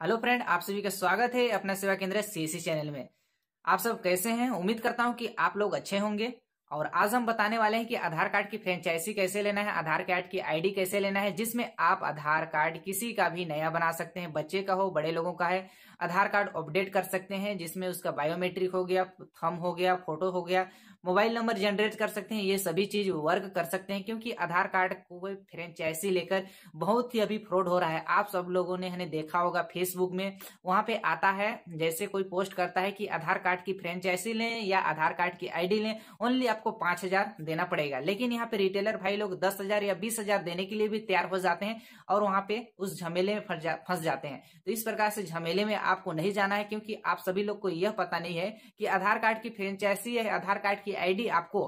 Hello friend, आप सभी का स्वागत है अपना सेवा केंद्र सीएससी चैनल में। आप सब कैसे हैं? उम्मीद करता हूँ कि आप लोग अच्छे होंगे। और आज हम बताने वाले हैं कि आधार कार्ड की फ्रेंचाइजी कैसे लेना है, आधार कार्ड की आईडी कैसे लेना है, जिसमें आप आधार कार्ड किसी का भी नया बना सकते हैं, बच्चे का हो, बड़े लोगों का है। आधार कार्ड अपडेट कर सकते हैं, जिसमें उसका बायोमेट्रिक हो गया थम हो गया फ़ोटो हो गया मोबाइल नंबर जनरेट कर सकते हैं, ये सभी चीज़ वर्क कर सकते हैं, क्योंकि आधार कार्ड को फ्रेंचाइजी लेकर बहुत ही अभी फ्रॉड हो रहा है। आप सब लोगों ने हमें देखा होगा फेसबुक में, वहाँ पे आता है, जैसे कोई पोस्ट करता है कि आधार कार्ड की फ्रेंचाइजी लें या आधार कार्ड की आईडी लें, ओनली आपको पाँच हज़ार देना पड़ेगा। लेकिन यहाँ पे रिटेलर भाई लोग दस हज़ार या बीस हज़ार देने के लिए भी तैयार हो जाते हैं और वहाँ पे उस झमेले में फंस जाते हैं। तो इस प्रकार से झमेले में आपको नहीं जाना है, क्योंकि आप सभी लोग को यह पता नहीं है कि आधार कार्ड की फ्रेंचाइजी है, आधार कार्ड की आईडी आपको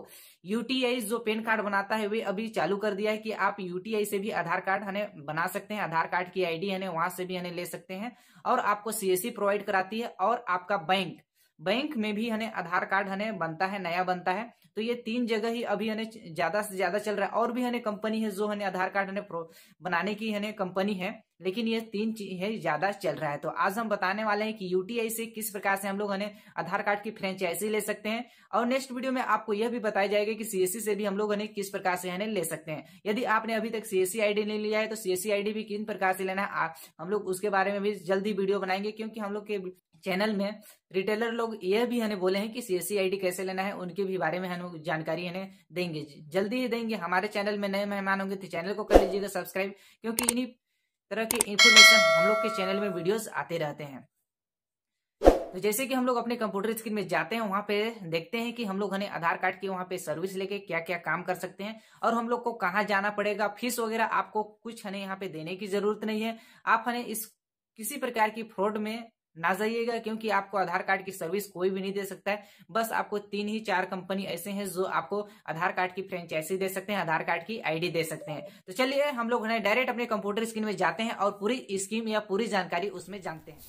यूटीआई जो पेन कार्ड बनाता है, वे अभी चालू कर दिया है कि आप यूटीआई से भी आधार कार्ड हमें बना सकते हैं, आधार कार्ड की आईडी है वहाँ से भी हमें ले सकते हैं, और आपको सीएससी प्रोवाइड कराती है, और आपका बैंक बैंक में भी हमें आधार कार्ड हमें बनता है, नया बनता है तो ये तीन जगह ही अभी हमें ज़्यादा से ज़्यादा चल रहा है, और भी हमें कंपनी है जो हमें आधार कार्ड हमें बनाने की हमें कंपनी है लेकिन ये तीन चीज़ है ज़्यादा चल रहा है। तो आज हम बताने वाले हैं कि यूटीआई से किस प्रकार से हम लोग हमें आधार कार्ड की फ्रेंचाइजी ले सकते हैं। और नेक्स्ट वीडियो में आपको यह भी बताया जाएगा कि सीएससी से भी हम लोग हमें किस प्रकार से हमें ले सकते हैं। यदि आपने अभी तक सीएससी आईडी नहीं लिया है तो सीएससी आईडी भी किन प्रकार से लेना है हम लोग उसके बारे में भी जल्दी वीडियो बनाएँगे, क्योंकि हम लोग के चैनल में रिटेलर लोग यह भी हमें बोले हैं कि सीएससी आईडी कैसे लेना है, उनके भी बारे में हम जानकारी हमें देंगे। जल्दी ही देंगे। हमारे चैनल में नए मेहमान होंगे तो चैनल को कर लीजिएगा सब्सक्राइब क्योंकि इन्हीं तरह की इन्फॉर्मेशन हम लोग के चैनल में वीडियोस आते रहते हैं। तो जैसे कि हम लोग अपने कंप्यूटर स्क्रीन में जाते हैं, वहाँ पे देखते हैं कि हम लोग हमें आधार कार्ड की वहाँ पे सर्विस लेके क्या क्या काम कर सकते हैं और हम लोग को कहाँ जाना पड़ेगा फ़ीस वगैरह आपको कुछ हमें यहाँ पे देने की ज़रूरत नहीं है। आप हमें इस किसी प्रकार की फ्रॉड में ना जाइएगा, क्योंकि आपको आधार कार्ड की सर्विस कोई भी नहीं दे सकता है। बस आपको तीन ही चार कंपनी ऐसे हैं जो आपको आधार कार्ड की फ्रेंचाइजी दे सकते हैं, आधार कार्ड की आईडी दे सकते हैं। तो चलिए, हम लोग डायरेक्ट अपने कंप्यूटर स्क्रीन में जाते हैं और पूरी स्कीम या पूरी जानकारी उसमें जानते हैं।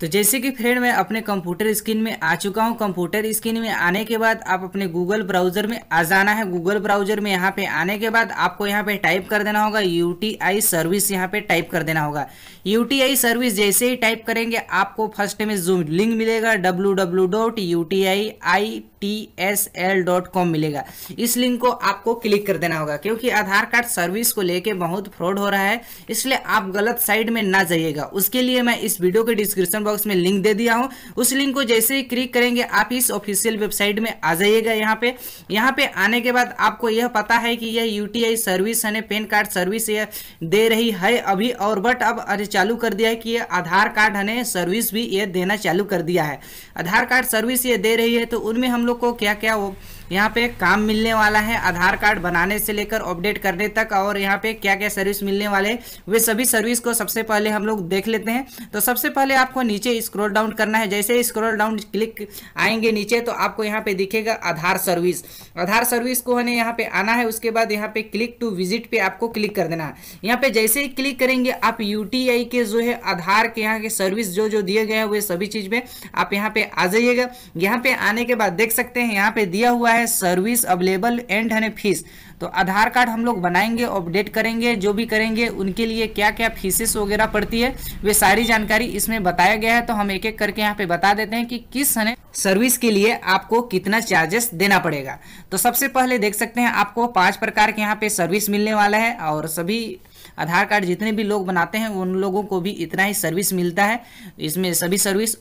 तो जैसे कि फ्रेंड मैं अपने कंप्यूटर स्क्रीन में आ चुका हूँ। कंप्यूटर स्क्रीन में आने के बाद आप अपने गूगल ब्राउज़र में आ जाना है। गूगल ब्राउज़र में यहाँ पे आने के बाद आपको यहाँ पे टाइप कर देना होगा। यूटीआई सर्विस यहाँ पे टाइप कर देना होगा। यूटीआई सर्विस जैसे ही टाइप करेंगे, आपको फ़र्स्ट में जूम लिंक मिलेगा। W W dot U T I I T S L dot com मिलेगा। इस लिंक को आपको क्लिक कर देना होगा, क्योंकि आधार कार्ड सर्विस को लेके बहुत फ्रॉड हो रहा है। इसलिए आप गलत साइड में ना जाइएगा। उसके लिए मैं इस वीडियो के डिस्क्रिप्शन बॉक्स में लिंक दे दिया हूँ। उस लिंक को जैसे ही क्लिक करेंगे, आप इस ऑफिशियल वेबसाइट में आ जाइएगा यहाँ पे। यहाँ पे आने के बाद आपको यह पता है कि यह यूटीआई सर्विस है पेन कार्ड सर्विस यह दे रही है अभी और बट अब अरे चालू कर दिया है कि आधार कार्ड हमें सर्विस भी यह देना चालू कर दिया है। आधार कार्ड सर्विस ये दे रही है तो उनमें हम लोग को क्या क्या वो यहाँ पे काम मिलने वाला है, आधार कार्ड बनाने से लेकर अपडेट करने तक और यहाँ पे क्या क्या सर्विस मिलने वाले वे सभी सर्विस को सबसे पहले हम लोग देख लेते हैं। तो सबसे पहले आपको नीचे स्क्रॉल डाउन करना है, जैसे स्क्रॉल डाउन क्लिक आएँगे नीचे तो आपको यहाँ पे दिखेगा आधार सर्विस आधार सर्विस को हमें यहाँ पे आना है, उसके बाद यहाँ पे क्लिक टू विज़िट पे आपको क्लिक कर देना है। यहाँ पे जैसे ही क्लिक करेंगे, आप यूटीआई के जो है, आधार के यहाँ के सर्विस जो जो दिए गए हैं, वे सभी चीज़ में आप यहाँ पे आ जाइएगा। यहाँ पे आने के बाद देख सकते हैं, यहाँ पे दिया हुआ है सर्विस अवेलेबल एंड है फ़ीस तो आधार कार्ड हम लोग बनाएँगे अपडेट करेंगे, जो भी करेंगे, उनके लिए क्या क्या फीसेस वगैरह पड़ती है, वे सारी जानकारी इसमें बताया गया है तो हम एक एक करके यहाँ पे बता देते हैं कि किस है सर्विस के लिए आपको कितना चार्जेस देना पड़ेगा. तो सबसे पहले देख सकते हैं, आपको पाँच प्रकार के यहाँ पे सर्विस मिलने वाला है और सभी आधार कार्ड जितने भी लोग बनाते हैं, उन लोगों को भी इतना ही सर्विस मिलता है. इसमें सभी सर्विस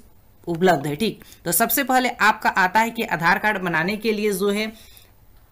उपलब्ध है, ठीक? तो सबसे पहले आपका आता है कि आधार कार्ड बनाने के लिए जो है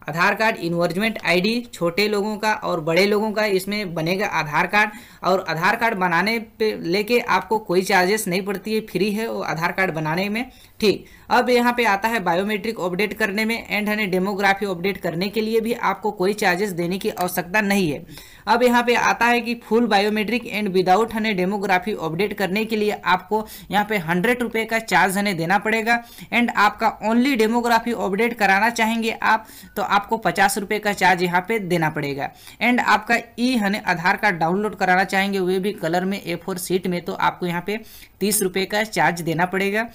आधार कार्ड इन्वर्जमेंट आईडी छोटे लोगों का और बड़े लोगों का इसमें बनेगा आधार कार्ड। और आधार कार्ड बनाने पे लेके आपको कोई चार्जेस नहीं पड़ती है फ्री है वो आधार कार्ड बनाने में। ठीक, अब यहाँ पे आता है बायोमेट्रिक अपडेट करने में एंड है डेमोग्राफी अपडेट करने के लिए भी आपको कोई चार्जेस देने की आवश्यकता नहीं है। अब यहाँ पे आता है कि फुल बायोमेट्रिक एंड विदाउट हने डेमोग्राफी अपडेट करने के लिए आपको यहाँ पे हंड्रेड रुपए का चार्ज हमें देना पड़ेगा। एंड आपका ओनली डेमोग्राफी अपडेट कराना चाहेंगे आप तो आपको पचास रुपए का चार्ज यहाँ पे देना पड़ेगा। एंड आपका ई हने आधार कार्ड डाउनलोड कराना चाहेंगे, वे भी कलर में ए फोर सीट में तो आपको यहाँ पे तीस रुपये का चार्ज देना पड़ेगा।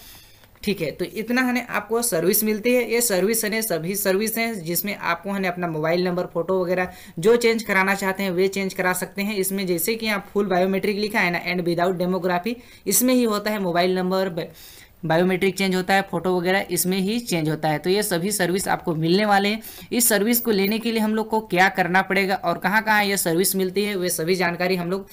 ठीक है तो इतना है आपको सर्विस मिलती है। ये सर्विस है सभी सर्विस हैं जिसमें आपको है अपना मोबाइल नंबर फ़ोटो वगैरह जो चेंज कराना चाहते हैं, वे चेंज करा सकते हैं। इसमें जैसे कि आप फुल बायोमेट्रिक लिखा है ना एंड विदाउट डेमोग्राफी इसमें ही होता है मोबाइल नंबर बायोमेट्रिक चेंज होता है, फ़ोटो वगैरह इसमें ही चेंज होता है। तो ये सभी सर्विस आपको मिलने वाले हैं। इस सर्विस को लेने के लिए हम लोग को क्या करना पड़ेगा और कहाँ कहाँ ये सर्विस मिलती है, वे सभी जानकारी हम लोग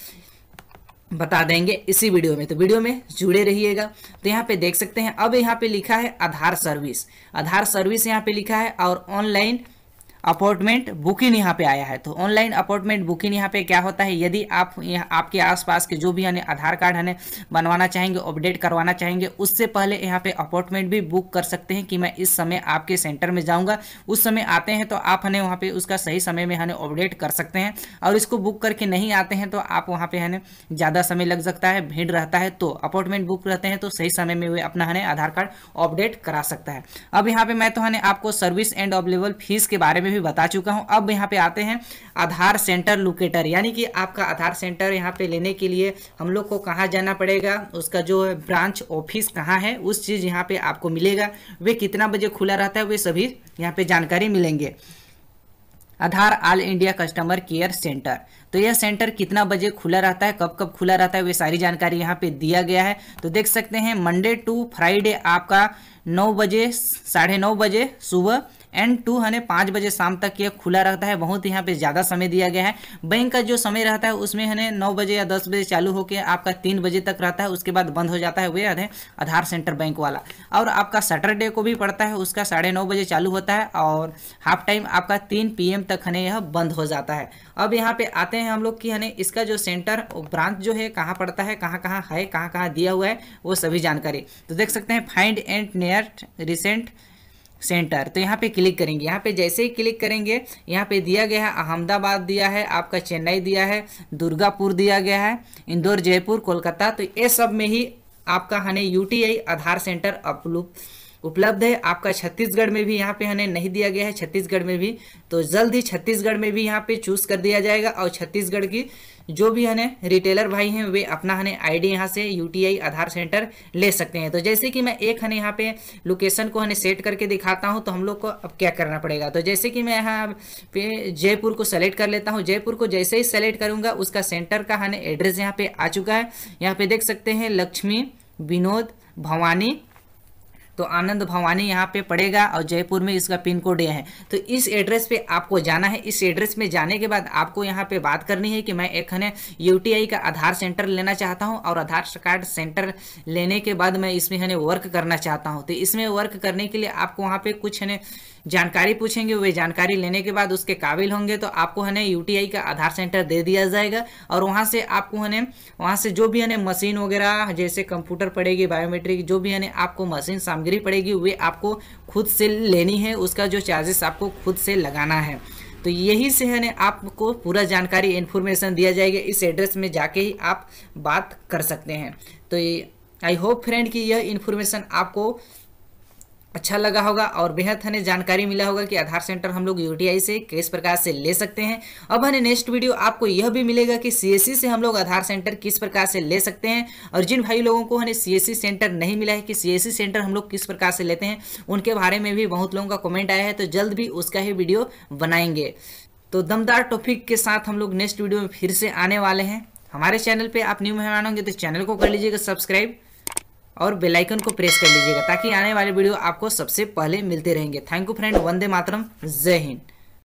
बता देंगे इसी वीडियो में। तो वीडियो में जुड़े रहिएगा। तो यहाँ पे देख सकते हैं, अब यहाँ पे लिखा है आधार सर्विस। आधार सर्विस यहाँ पे लिखा है और ऑनलाइन अपॉइंटमेंट बुकिंग यहाँ पे आया है। तो ऑनलाइन अपॉइंटमेंट बुकिंग यहाँ पे क्या होता है? यदि आप आपके आसपास के जो भी है आधार कार्ड है, बनवाना चाहेंगे, अपडेट करवाना चाहेंगे, उससे पहले यहाँ पे अपॉइंटमेंट भी बुक कर सकते हैं कि मैं इस समय आपके सेंटर में जाऊँगा। उस समय आते हैं तो आप हमें वहाँ पर उसका सही समय में हमें अपडेट कर सकते हैं। और इसको बुक करके नहीं आते हैं तो आप वहाँ पर है ज़्यादा समय लग सकता है, भीड़ रहता है। तो अपॉइंटमेंट बुक रहते हैं तो सही समय में वे अपना है आधार कार्ड अपडेट करा सकता है। अब यहाँ पर मैं तो है आपको सर्विस एंड अवेलेबल फ़ीस के बारे में भी बता चुका हूँ। अब यहाँ पे आते हैं आधार सेंटर लोकेटर। यानी कि आपका आधार सेंटर यहाँ पे लेने के लिए हम लोग को कहाँ जाना पड़ेगा? उसका जो ब्रांच ऑफ़िस कहाँ है, उस चीज़ यहाँ पे आपको मिलेगा। वे कितना बजे खुला रहता है, वे सभी यहाँ पे जानकारी मिलेंगे। Aadhaar all India customer care centre. तो यह सेंटर कितना बजे खुला रहता है, कब कब खुला रहता है, वे सारी जानकारी यहाँ पे दिया गया है। तो देख सकते हैं, मंडे टू फ्राइडे आपका नौ बजे, साढ़े नौ बजे सुबह एंड टू है पाँच बजे शाम तक ये खुला रहता है। बहुत यहाँ पे ज़्यादा समय दिया गया है। बैंक का जो समय रहता है, उसमें है नौ बजे या दस बजे चालू होकर आपका तीन बजे तक रहता है। उसके बाद बंद हो जाता है। वे आधार सेंटर बैंक वाला। और आपका सैटरडे को भी पड़ता है। उसका साढ़े नौ बजे चालू होता है और हाफ़ टाइम आपका तीन पी तक है यह बंद हो जाता है। अब यहाँ पे आते हैं हम लोग की है इसका जो सेंटर ब्रांच जो है, कहाँ पड़ता है कहाँ कहाँ है कहाँ कहाँ दिया हुआ है, वो सभी जानकारी। तो देख सकते हैं, find and near, recent centre. तो यहाँ पे क्लिक करेंगे। यहाँ पे जैसे ही क्लिक करेंगे, यहाँ पे दिया गया है अहमदाबाद दिया है, आपका चेन्नई दिया है, दुर्गापुर दिया गया है, इंदौर, जयपुर, कोलकाता। तो ये सब में ही आपका हमें यूटीआई आधार सेंटर उपलब्ध है। आपका छत्तीसगढ़ में भी यहाँ पे हमें नहीं दिया गया है, छत्तीसगढ़ में भी। तो जल्द ही छत्तीसगढ़ में भी यहाँ पे चूज़ कर दिया जाएगा और छत्तीसगढ़ की जो भी है रिटेलर भाई हैं, वे अपना हने आईडी यहाँ से यूटीआई आधार सेंटर ले सकते हैं। तो जैसे कि मैं एक हने यहाँ पे लोकेशन को हने सेट करके दिखाता हूँ तो हम लोग को अब क्या करना पड़ेगा? तो जैसे कि मैं यहाँ पे जयपुर को सेलेक्ट कर लेता हूँ। जयपुर को जैसे ही सेलेक्ट करूँगा, उसका सेंटर का हने एड्रेस यहाँ पे आ चुका है। यहाँ पे देख सकते हैं लक्ष्मी, विनोद, भवानी तो आनंद भवानी यहाँ पे पड़ेगा और जयपुर में इसका पिन कोड यह है। तो इस एड्रेस पे आपको जाना है। इस एड्रेस में जाने के बाद आपको यहाँ पे बात करनी है कि मैं एक यूटीआई का आधार सेंटर लेना चाहता हूँ और आधार कार्ड सेंटर लेने के बाद मैं इसमें है वर्क करना चाहता हूँ। तो इसमें वर्क करने के लिए आपको वहाँ पे कुछ है जानकारी पूछेंगे, वे जानकारी लेने के बाद उसके काबिल होंगे तो आपको है यूटीआई का आधार सेंटर दे दिया जाएगा। और वहाँ से आपको है वहाँ से जो भी है मशीन वगैरह, जैसे कंप्यूटर पड़ेगी, बायोमेट्रिक, जो भी है आपको मशीन सामग्री पड़ेगी, वे आपको खुद से लेनी है, उसका जो चार्जेस आपको खुद से लगाना है। तो यही से है आपको पूरा जानकारी इन्फॉर्मेशन दिया जाएगा, इस एड्रेस में जाके ही आप बात कर सकते हैं। तो आई होप फ्रेंड कि यह इन्फॉर्मेशन आपको अच्छा लगा होगा और बेहद हमें जानकारी मिला होगा कि आधार सेंटर हम लोग यूटीआई से किस प्रकार से ले सकते हैं। अब हमें नेक्स्ट वीडियो आपको यह भी मिलेगा कि सीएससी से हम लोग आधार सेंटर किस प्रकार से ले सकते हैं और जिन भाई लोगों को हमें सीएससी सेंटर नहीं मिला है कि सीएससी सेंटर हम लोग किस प्रकार से लेते हैं, उनके बारे में भी बहुत लोगों का कॉमेंट आया है तो जल्द भी उसका ही वीडियो बनाएँगे। तो दमदार टॉपिक के साथ हम लोग नेक्स्ट वीडियो में फिर से आने वाले हैं। हमारे चैनल पर आप न्यू मेहमान होंगे तो चैनल को कर लीजिएगा सब्सक्राइब और बेल आइकन को प्रेस कर लीजिएगा, ताकि आने वाले वीडियो आपको सबसे पहले मिलते रहेंगे। Thank you friend Vande Mataram, जय हिंद।